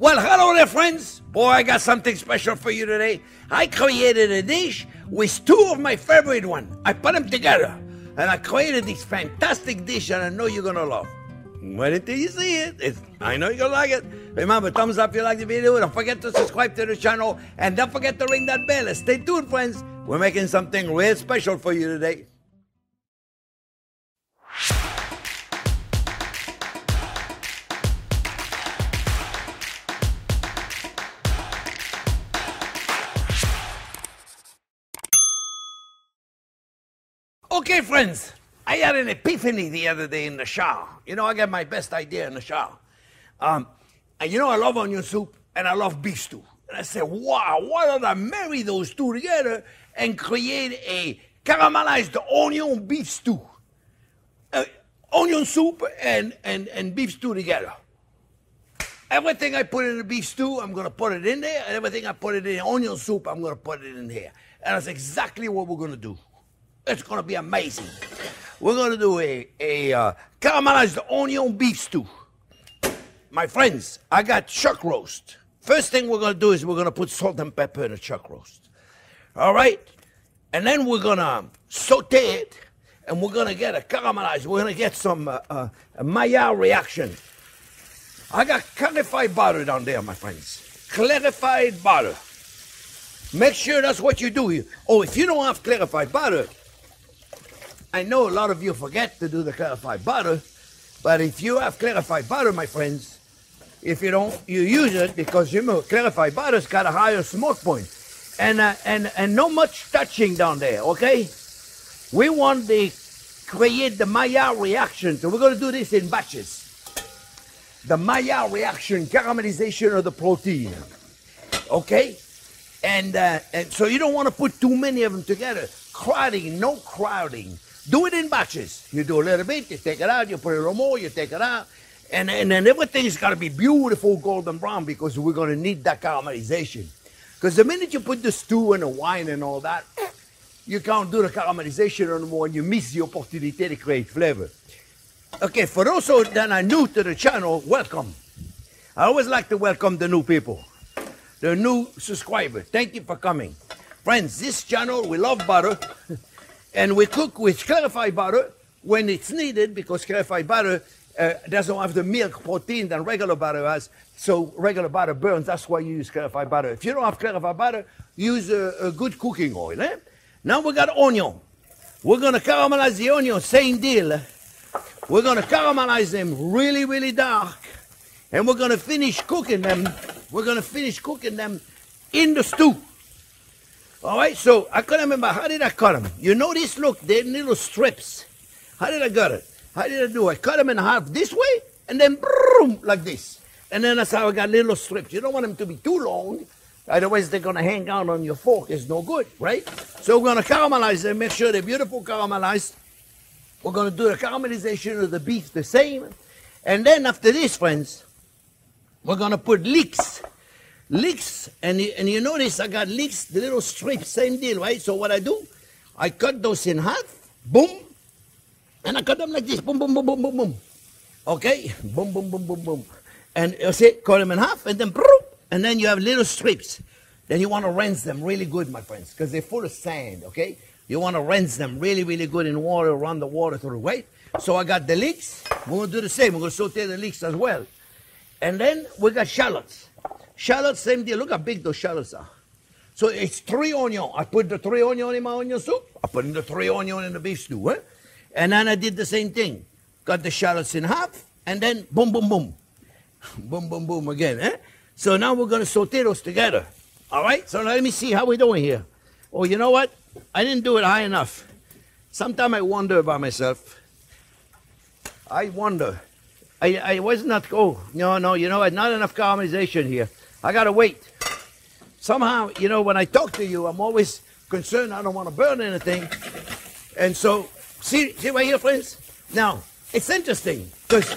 Well, hello there, friends. Boy, I got something special for you today. I created a dish with two of my favorite ones. I put them together, and I created this fantastic dish, and I know you're gonna love. Wait until you see it. It's, I know you're gonna like it. Remember, thumbs up if you like the video. Don't forget to subscribe to the channel, and don't forget to ring that bell. Stay tuned, friends. We're making something real special for you today. Okay, friends, I had an epiphany the other day in the shower. You know, I get my best idea in the shower. Um, and you know, I love onion soup and I love beef stew. And I said, wow, why don't I marry those two together and create a caramelized onion beef stew? Uh, onion soup and, and, and beef stew together. Everything I put in the beef stew, I'm gonna put it in there, and everything I put it in onion soup, I'm gonna put it in here. And that's exactly what we're gonna do. It's gonna be amazing. We're gonna do a, a uh, caramelized onion beef stew. My friends, I got chuck roast. First thing we're gonna do is we're gonna put salt and pepper in the chuck roast. All right? And then we're gonna saute it and we're gonna get a caramelized, we're gonna get some uh, uh, Maillard reaction. I got clarified butter down there, my friends. Clarified butter. Make sure that's what you do. Here. Oh, if you don't have clarified butter, I know a lot of you forget to do the clarified butter, but if you have clarified butter, my friends, if you don't, you use it because you know clarified butter's got a higher smoke point, and uh, and and no much touching down there. Okay, we want to create the Maillard reaction, so we're going to do this in batches. The Maillard reaction, caramelization of the protein. Okay, and uh, and so you don't want to put too many of them together. Crowding, no crowding. Do it in batches. You do a little bit, you take it out, you put a little more, you take it out. And, and then everything's got to be beautiful golden brown because we're going to need that caramelization. Because the minute you put the stew and the wine and all that, you can't do the caramelization anymore and you miss the opportunity to create flavor. Okay, for those that are new to the channel, welcome. I always like to welcome the new people, the new subscribers. Thank you for coming. Friends, this channel, we love butter. And we cook with clarified butter when it's needed because clarified butter uh, doesn't have the milk protein that regular butter has. So regular butter burns. That's why you use clarified butter. If you don't have clarified butter, use a, a good cooking oil. Eh? Now we got onion. We're going to caramelize the onion. Same deal. We're going to caramelize them really, really dark. And we're going to finish cooking them. We're going to finish cooking them in the stew. All right, so I couldn't remember how did I cut them. You notice, look, they're little strips. How did I cut it? How did I do? I cut them in half this way, and then boom, like this. And then that's how I got little strips. You don't want them to be too long, otherwise they're gonna hang out on your fork. It's no good, right? So we're gonna caramelize them, make sure they're beautiful caramelized. We're gonna do the caramelization of the beef the same. And then after this, friends, we're gonna put leeks leeks, and, and you notice I got leeks, the little strips, same deal, right? So what I do, I cut those in half, boom, and I cut them like this, boom, boom, boom, boom, boom, boom. Okay, boom, boom, boom, boom, boom. And you see, cut them in half, and then, and then you have little strips. Then you want to rinse them really good, my friends, because they're full of sand, okay? You want to rinse them really, really good in water, run the water through, right? So I got the leeks. We're going to do the same. We're going to saute the leeks as well. And then we got shallots. Shallots, same deal. Look how big those shallots are. So it's three onion. I put the three onion in my onion soup. I put in the three onion in the beef stew. Eh? And then I did the same thing. Cut the shallots in half, and then boom, boom, boom. boom, boom, boom again. Eh? So now we're going to saute those together. All right? So let me see how we're doing here. Oh, you know what? I didn't do it high enough. Sometimes I wonder about myself. I wonder. I, I was not, oh, no, no, you know what? Not enough caramelization here. I got to wait. Somehow, you know, when I talk to you, I'm always concerned I don't want to burn anything. And so, see, see right here, friends? Now, it's interesting because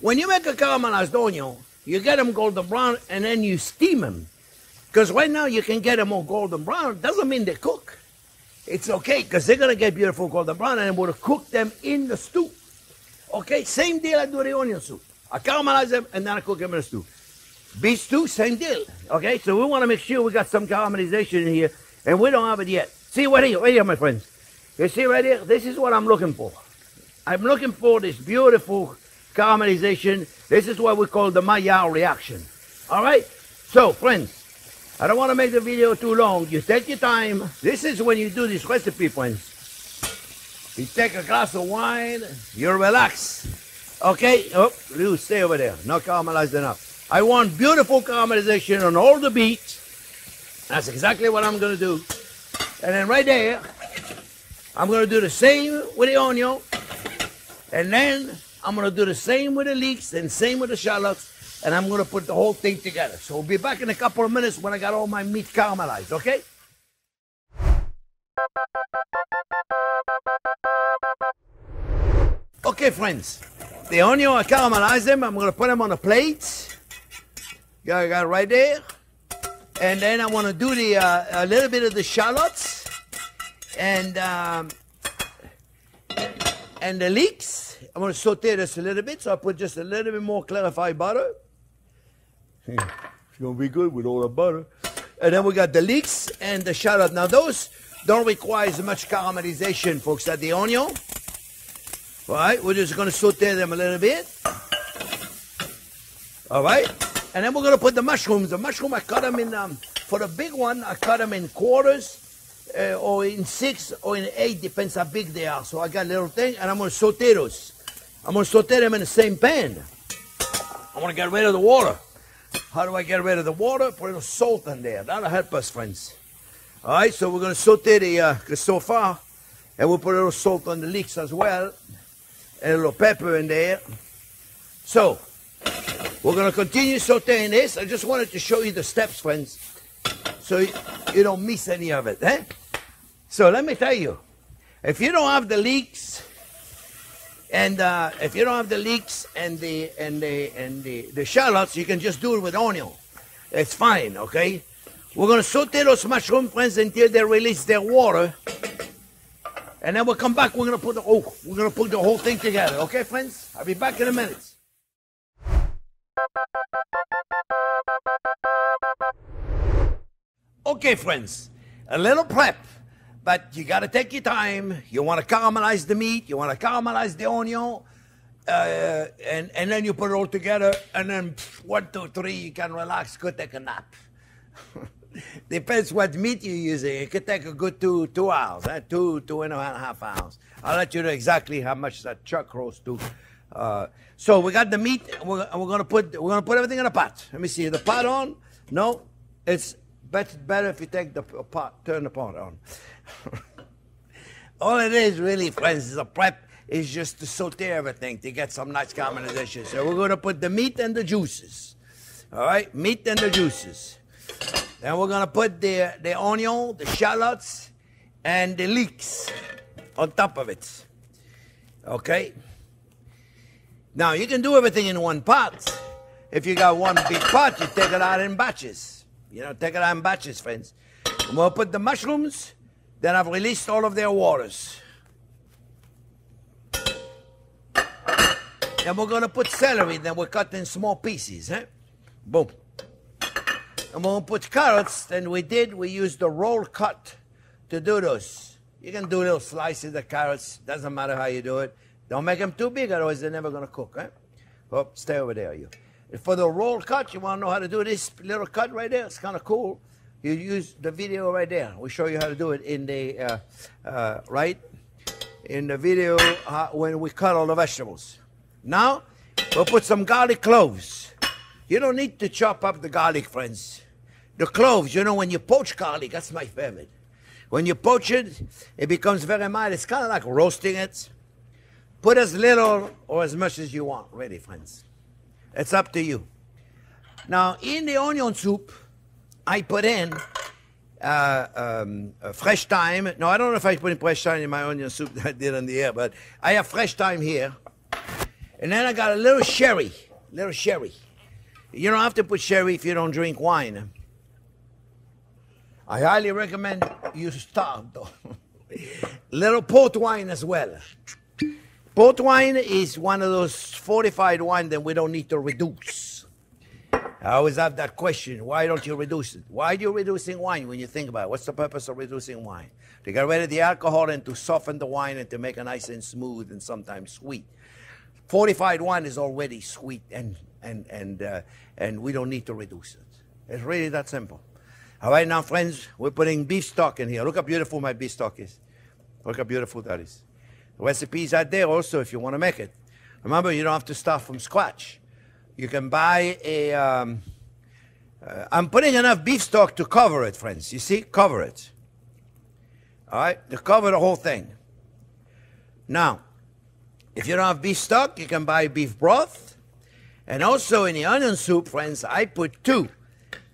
when you make a caramelized onion, you get them golden brown and then you steam them. Because right now you can get them all golden brown. Doesn't mean they cook. It's okay because they're going to get beautiful golden brown and to cook them in the stew. Okay, same deal I do the onion soup. I caramelize them and then I cook them in the stew. Beef stew, same deal. Okay, so we want to make sure we got some caramelization in here, and we don't have it yet. See right here, right here, my friends. You see right here? This is what I'm looking for. I'm looking for this beautiful caramelization. This is what we call the Maillard reaction. All right? So, friends, I don't want to make the video too long. You take your time. This is when you do this recipe, friends. You take a glass of wine, you relax. Okay? Oh, you stay over there. Not caramelized enough. I want beautiful caramelization on all the meat. That's exactly what I'm going to do. And then right there, I'm going to do the same with the onion. And then I'm going to do the same with the leeks and same with the shallots. And I'm going to put the whole thing together. So we'll be back in a couple of minutes when I got all my meat caramelized, okay? Okay, friends. The onion, I caramelized them. I'm going to put them on a plate. Got, got it right there. And then I want to do the uh, a little bit of the shallots and um, and the leeks. I'm going to saute this a little bit, so I put just a little bit more clarified butter. It's going to be good with all the butter. And then we got the leeks and the shallot. Now those don't require as much caramelization, folks, as the onion. All right, we're just going to saute them a little bit. All right, and then we're going to put the mushrooms. The mushroom, I cut them in, um, for the big one, I cut them in quarters uh, or in six or in eight, depends how big they are. So I got a little thing, and I'm going to saute those. I'm going to saute them in the same pan. I want to get rid of the water. How do I get rid of the water? Put a little salt in there. That'll help us, friends. All right, so we're going to saute the, uh, and we'll put a little salt on the leeks as well, and a little pepper in there. So, we're going to continue sauteing this. I just wanted to show you the steps, friends, so you, don't miss any of it. Eh? So let me tell you, if you don't have the leeks, and uh, if you don't have the leeks and the and the and the, the shallots, you can just do it with onion. It's fine, okay? We're gonna saute those mushroom friends until they release their water. And then we'll come back, we're gonna put the oh, we're gonna put the whole thing together, okay friends? I'll be back in a minute. Okay, friends, a little prep, but you got to take your time. You want to caramelize the meat, you want to caramelize the onion, uh, and, and then you put it all together, and then pff, one, two, three, you can relax, go take a nap. Depends what meat you're using. It could take a good two two hours, eh? two two and a half hours. I'll let you know exactly how much that chuck roast do. Uh, so we got the meat. We're, we're gonna put we're gonna put everything in a pot. Let me see the pot on. No, it's better better if you take the pot, turn the pot on. All it is really, friends, is a prep. Is just to saute everything to get some nice caramelization. So we're gonna put the meat and the juices. All right, meat and the juices. Then we're gonna put the the onion, the shallots, and the leeks on top of it. Okay. Now you can do everything in one pot. If you got one big pot, you take it out in batches. You know, take it out in batches, friends. And we'll put the mushrooms. Then I've released all of their waters. Then we're gonna put celery. Then we'll cut in small pieces. Eh? Boom. And when we put carrots, then we did, we used the roll cut to do those. You can do little slices of carrots, doesn't matter how you do it. Don't make them too big, otherwise they're never gonna cook, eh? Oh, stay over there, you. For the roll cut, you wanna know how to do this little cut right there? It's kinda cool. You use the video right there. We show you how to do it in the, uh, uh, right? In the video uh, when we cut all the vegetables. Now, we'll put some garlic cloves. You don't need to chop up the garlic, friends. The cloves, you know, when you poach garlic, that's my favorite. When you poach it, it becomes very mild. It's kind of like roasting it. Put as little or as much as you want. Ready, friends. It's up to you. Now, in the onion soup, I put in uh, um, fresh thyme. No, I don't know if I put in fresh thyme in my onion soup that I did on the air, but I have fresh thyme here. And then I got a little sherry, little sherry. You don't have to put sherry if you don't drink wine. I highly recommend you start though. little port wine as well. Port wine is one of those fortified wine that we don't need to reduce. I always have that question. Why don't you reduce it? Why are you reducing wine when you think about it? What's the purpose of reducing wine? To get rid of the alcohol and to soften the wine and to make it nice and smooth and sometimes sweet. Fortified wine is already sweet and, and, and, uh, and we don't need to reduce it. It's really that simple. All right, now, friends, we're putting beef stock in here. Look how beautiful my beef stock is. Look how beautiful that is. Recipes are there also if you want to make it. Remember, you don't have to start from scratch. You can buy a. am uh, putting enough beef stock to cover it, friends. You see? Cover it. All right? To cover the whole thing. Now, if you don't have beef stock, you can buy beef broth. And also in the onion soup, friends, I put two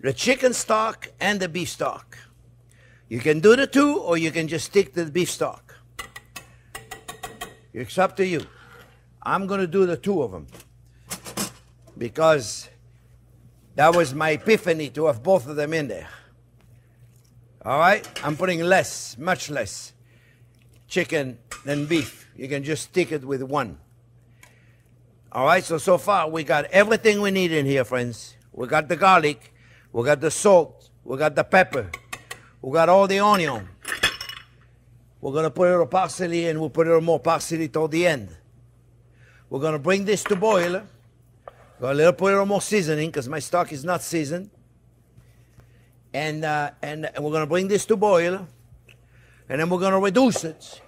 the chicken stock and the beef stock. You can do the two, or you can just stick to the beef stock. It's up to you. I'm going to do the two of them because that was my epiphany to have both of them in there. All right? I'm putting less, much less chicken than beef. You can just stick it with one. All right? So, so far, we got everything we need in here, friends. We got the garlic. We got the salt. We got the pepper. We got all the onion. We're going to put a little parsley and we'll put a little more parsley toward the end. We're going to bring this to boil. Got a little put a little more seasoning because my stock is not seasoned. And, uh, and, and we're going to bring this to boil. And then we're going to reduce it.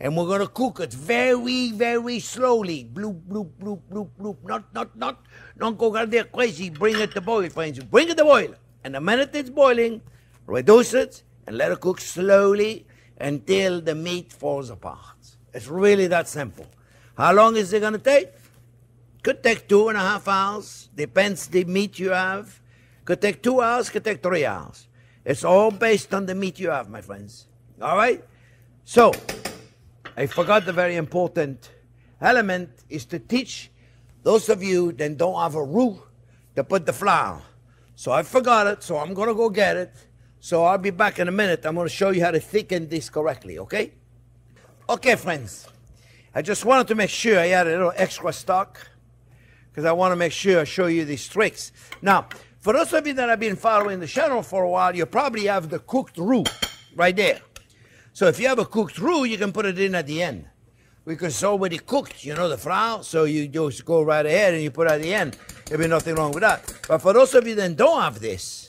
And we're going to cook it very, very slowly. Bloop, bloop, bloop, bloop, bloop. Not, not, not, don't go out there crazy. Bring it to boil, friends. Bring it to boil. And the minute it's boiling, reduce it and let it cook slowly until the meat falls apart. It's really that simple. How long is it going to take? Could take two and a half hours. Depends the meat you have. Could take two hours, could take three hours. It's all based on the meat you have, my friends. All right? So, I forgot the very important element is to teach those of you that don't have a roux to put the flour. So I forgot it, so I'm going to go get it. So I'll be back in a minute. I'm going to show you how to thicken this correctly, okay? Okay, friends. I just wanted to make sure I had a little extra stock because I want to make sure I show you these tricks. Now, for those of you that have been following the channel for a while, you probably have the cooked roux right there. So if you have a cooked roux, you can put it in at the end. Because it's already cooked, you know, the flour. So you just go right ahead and you put it at the end. There'll be nothing wrong with that. But for those of you that don't have this,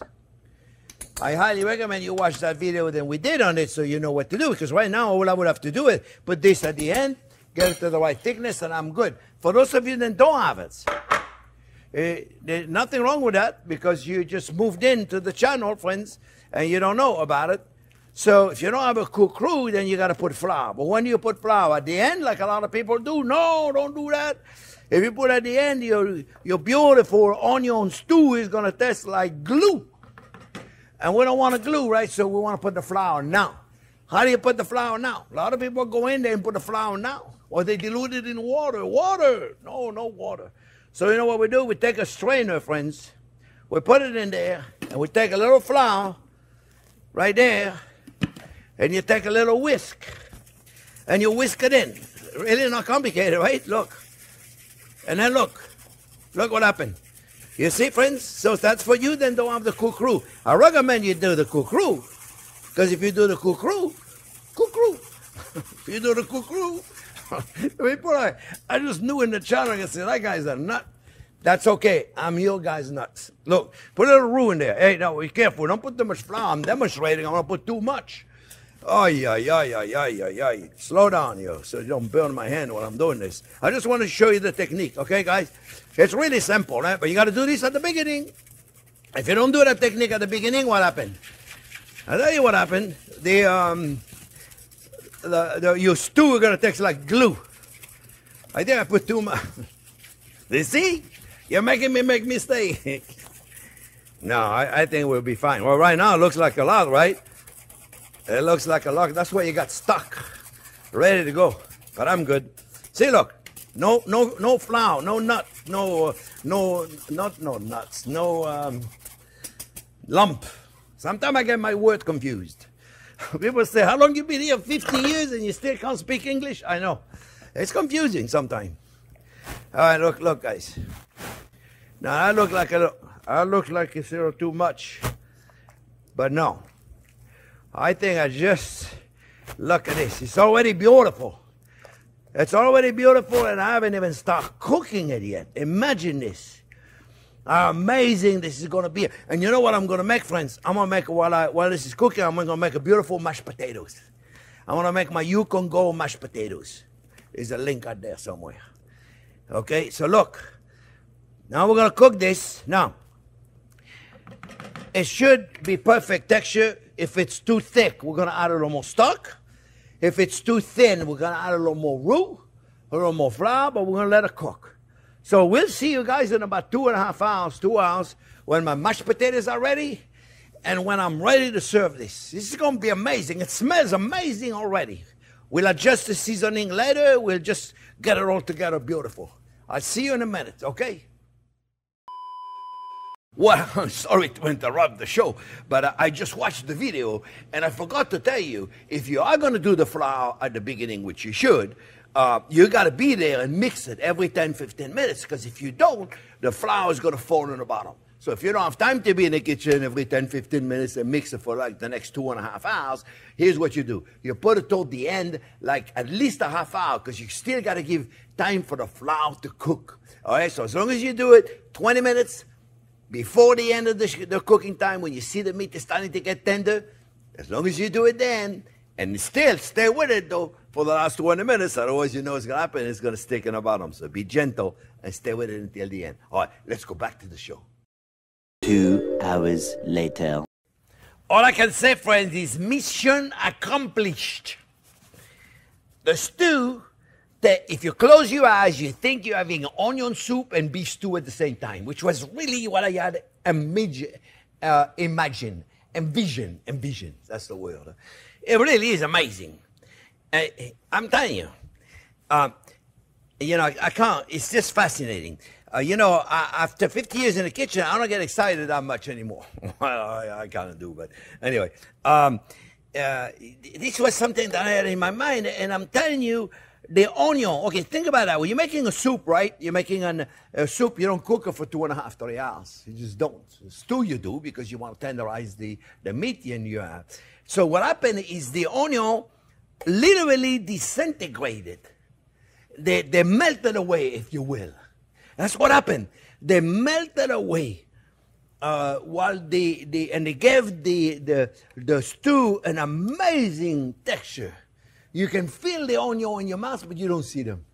I highly recommend you watch that video that we did on it so you know what to do. Because right now, all I would have to do is put this at the end, get it to the right thickness, and I'm good. For those of you that don't have it, uh, there's nothing wrong with that because you just moved into the channel, friends, and you don't know about it. So if you don't have a cook roux, then you got to put flour. But when you put flour at the end, like a lot of people do, no, don't do that. If you put at the end, your, your beautiful onion stew is going to taste like glue. And we don't want to glue, right? So we want to put the flour now. How do you put the flour now? A lot of people go in there and put the flour now. Or they dilute it in water. Water! No, no water. So you know what we do? We take a strainer, friends. We put it in there, and we take a little flour right there, and you take a little whisk, and you whisk it in. Really not complicated, right? Look. And then look. Look what happened. You see, friends? So if that's for you, then don't have the roux. I recommend you do the roux. Because if you do the cook roux. if you do the roux, People I, I just new in the channel, I said, that guy's a nut. That's okay. I'm your guy's nuts. Look, put a little roux in there. Hey, now be careful. Don't put too much flour. I'm demonstrating. I'm going to put too much. Oh, yeah, yeah, yeah, yeah, yeah, yeah. Slow down, yo, so you don't burn my hand while I'm doing this. I just want to show you the technique, okay, guys? It's really simple, right? But you got to do this at the beginning. If you don't do that technique at the beginning, what happened? I'll tell you what happened. The, um, the, the, your stew is going to taste like glue. I think I put too much. you see? You're making me make mistake. no, I, I think we'll be fine. Well, right now it looks like a lot, right? It looks like a lot. That's why you got stuck, ready to go. But I'm good. See, look, no, no, no flour, no nut, no, no, not no nuts, no um, lump. Sometimes I get my word confused. People say, how long you been here? 50 years and you still can't speak English? I know. It's confusing sometimes. All right, look, look, guys. Now I look like a, I look I look like a little too much, but no. I think I just look at this. It's already beautiful. It's already beautiful, and I haven't even started cooking it yet. Imagine this. How amazing this is going to be. And you know what I'm going to make, friends? I'm going to make, while, I, while this is cooking, I'm going to make a beautiful mashed potatoes. I want to make my Yukon Gold mashed potatoes. There's a link out there somewhere. Okay, so look. Now we're going to cook this. Now, it should be perfect texture. If it's too thick, we're going to add a little more stock. If it's too thin, we're going to add a little more roux, a little more flour, but we're going to let it cook. So we'll see you guys in about two and a half hours, two hours, when my mashed potatoes are ready and when I'm ready to serve this. This is going to be amazing. It smells amazing already. We'll adjust the seasoning later. We'll just get it all together beautiful. I'll see you in a minute, okay? Well, I'm sorry to interrupt the show, but I just watched the video and I forgot to tell you if you are going to do the flour at the beginning, which you should, uh, you got to be there and mix it every 10, 15 minutes because if you don't, the flour is going to fall in the bottom. So if you don't have time to be in the kitchen every 10, 15 minutes and mix it for like the next two and a half hours, here's what you do. You put it toward the end, like at least a half hour, because you still got to give time for the flour to cook. All right, so as long as you do it 20 minutes, before the end of the, the cooking time, when you see the meat is starting to get tender, as long as you do it then, and still stay with it though for the last 20 minutes, otherwise you know what's going to happen. It's going to stick in the bottom. So be gentle and stay with it until the end. All right, let's go back to the show. Two hours later. All I can say, friends, is mission accomplished. The stew that if you close your eyes, you think you're having onion soup and beef stew at the same time, which was really what I had imagine, uh, imagine, envision, envision. That's the word. It really is amazing. Uh, I'm telling you, uh, you know, I can't. It's just fascinating. Uh, you know, I, after 50 years in the kitchen, I don't get excited that much anymore. I, I kind of do, but anyway, um, uh, this was something that I had in my mind, and I'm telling you the onion. Okay, think about that. When you're making a soup, right? You're making an, a soup. You don't cook it for two and a half, three hours. You just don't. Stew you do because you want to tenderize the, the meat in you have. So what happened is the onion literally disintegrated. They, they melted away, if you will. That's what happened. They melted away. Uh, while the, the and they gave the, the the stew an amazing texture. You can feel the onion in your mouth, but you don't see them.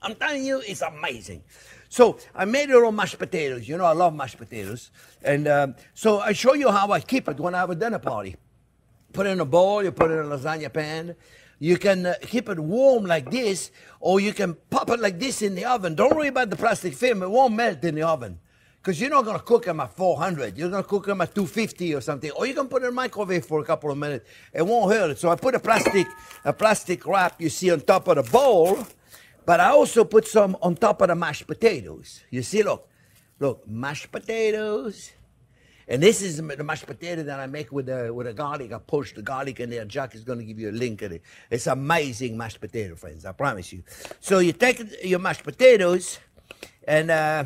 I'm telling you, it's amazing. So I made a little mashed potatoes. You know, I love mashed potatoes. And um, so I show you how I keep it when I have a dinner party. Put it in a bowl, you put it in a lasagna pan. You can uh, keep it warm like this, or you can pop it like this in the oven. Don't worry about the plastic film, it won't melt in the oven. Because you're not going to cook them at 400. You're going to cook them at 250 or something. Or you can put it in the microwave for a couple of minutes. It won't hurt. So I put a plastic, a plastic wrap you see on top of the bowl. But I also put some on top of the mashed potatoes. You see, look. Look, mashed potatoes. And this is the mashed potato that I make with the, with the garlic. I poach the garlic in there. Jack is going to give you a link at it. It's amazing mashed potato, friends. I promise you. So you take your mashed potatoes and... Uh,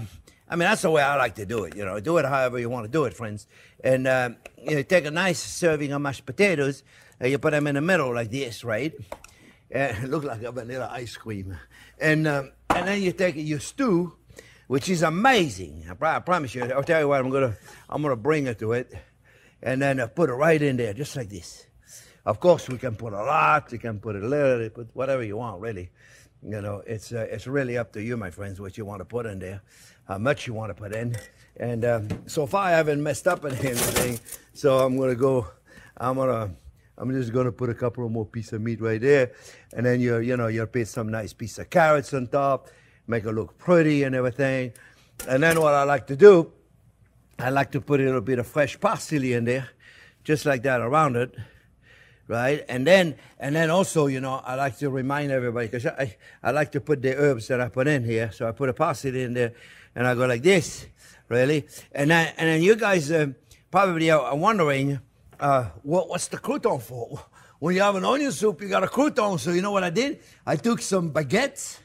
I mean, that's the way I like to do it. You know, do it however you want to do it, friends. And uh, you take a nice serving of mashed potatoes, and you put them in the middle like this, right? And it looks like a vanilla ice cream. And um, and then you take your stew, which is amazing. I, I, promise you. I'll tell you what. I'm gonna I'm gonna bring it to it, and then uh, put it right in there, just like this. Of course, we can put a lot. You can put a little. Put whatever you want, really. You know, it's uh, it's really up to you, my friends, what you want to put in there how much you want to put in. And um, so far, I haven't messed up anything. So I'm gonna go. I'm gonna. I'm just gonna put a couple of more pieces of meat right there, and then you you know you'll put some nice piece of carrots on top, make it look pretty and everything. And then what I like to do, I like to put a little bit of fresh parsley in there, just like that around it right? And then, and then also, you know, I like to remind everybody because I, I like to put the herbs that I put in here. So I put a parsley in there, and I go like this, really. And then, and then you guys uh, probably are wondering, uh, what, what's the crouton for? When you have an onion soup, you got a crouton. So you know what I did? I took some baguettes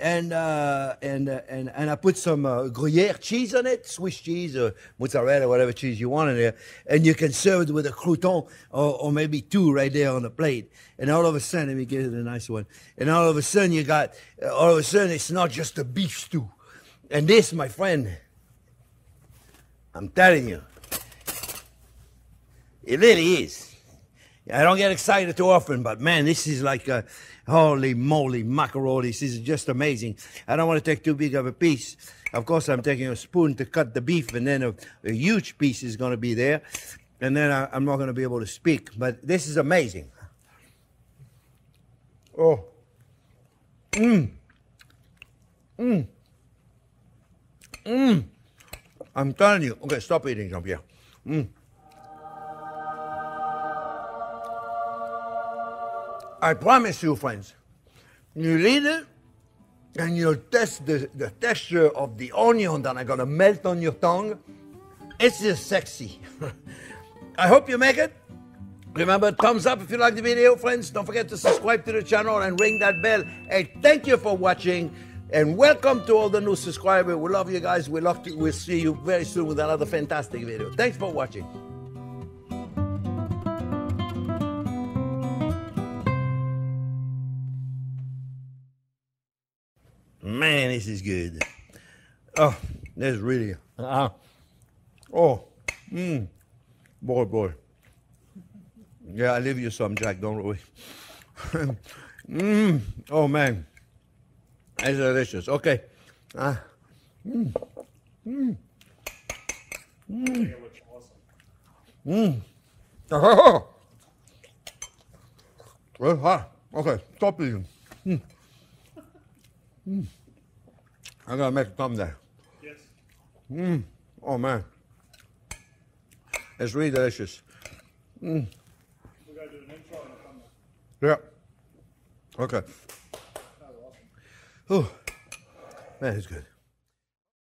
and uh, and uh, and and I put some uh, Gruyere cheese on it, Swiss cheese or mozzarella, whatever cheese you want in there, and you can serve it with a crouton or, or maybe two right there on the plate. And all of a sudden, let me get it a nice one. And all of a sudden, you got all of a sudden it's not just a beef stew, and this, my friend, I'm telling you, it really is. I don't get excited too often, but man, this is like a holy moly macaroni. This is just amazing. I don't want to take too big of a piece. Of course, I'm taking a spoon to cut the beef, and then a, a huge piece is going to be there, and then I, I'm not going to be able to speak. But this is amazing. Oh. Mmm. Mmm. Mmm. I'm telling you. Okay, stop eating, Jean Pierre. Mmm. I promise you, friends, you eat it and you'll test the, the texture of the onion that are gonna melt on your tongue. It's just sexy. I hope you make it. Remember, thumbs up if you like the video, friends. Don't forget to subscribe to the channel and ring that bell. Hey, thank you for watching and welcome to all the new subscribers. We love you guys. We love to, we'll see you very soon with another fantastic video. Thanks for watching. Man, this is good. Oh, that's really. Uh, oh, mmm. Boy, boy. Yeah, I leave you some, Jack. Don't worry. Mmm. Oh, man. That's delicious. Okay. Ah. Mmm. Mmm. Mmm. Mmm. Oh. Well, hot. Okay, stop eating. Mm. Mm. I gotta make a thumb there. Yes. Mmm. Oh man. It's really delicious. Mmm. We gotta do an intro and a thumbnail. Yeah. Okay. Oh. Man, it's good.